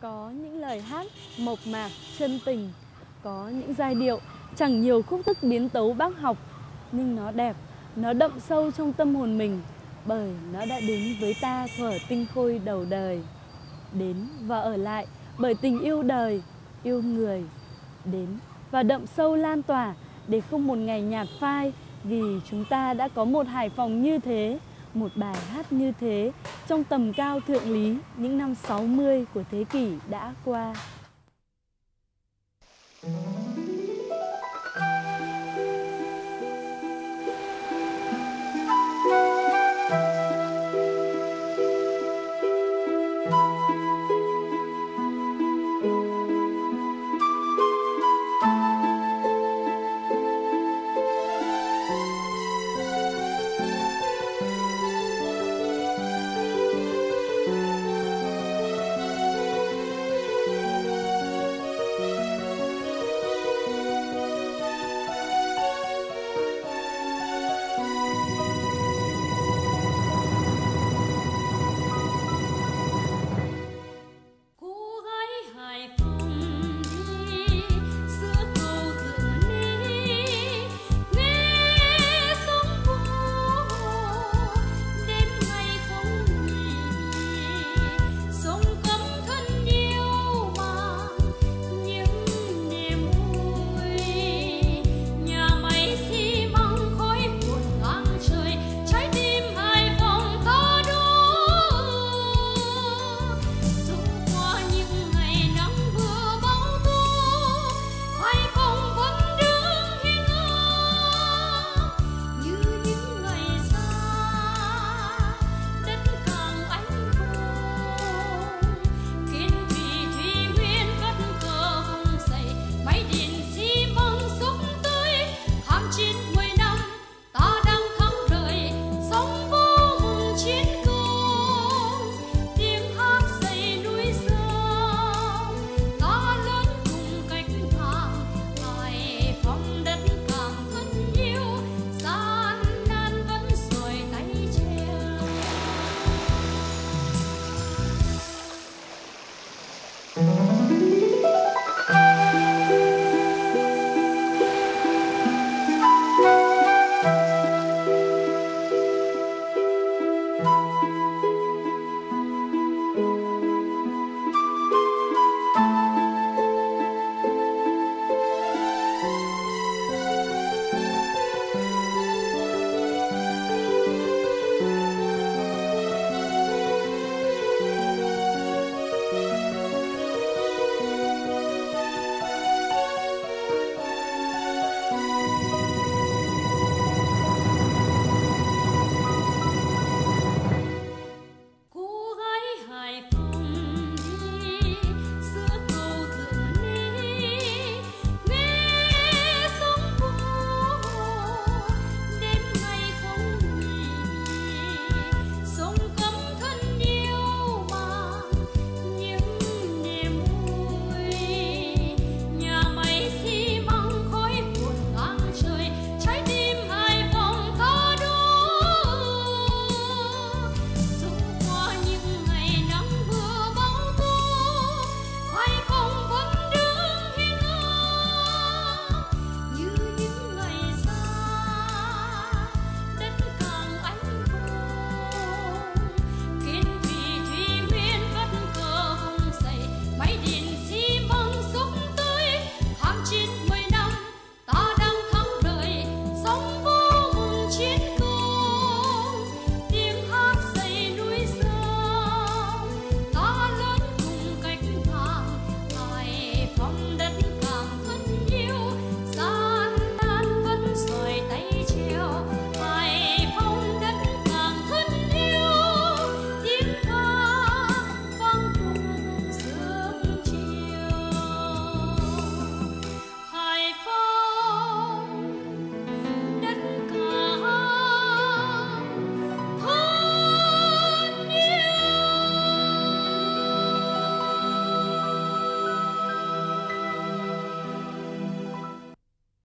Có những lời hát mộc mạc, chân tình Có những giai điệu chẳng nhiều khúc thức biến tấu bác học Nhưng nó đẹp, nó đậm sâu trong tâm hồn mình Bởi nó đã đến với ta thuở tinh khôi đầu đời. Đến và ở lại bởi tình yêu đời, yêu người. Đến và đậm sâu lan tỏa để không một ngày nhạt phai Vì chúng ta đã có một Hải Phòng như thế một bài hát như thế trong tầm cao thượng lý những năm 60 của thế kỷ đã qua. Thank you.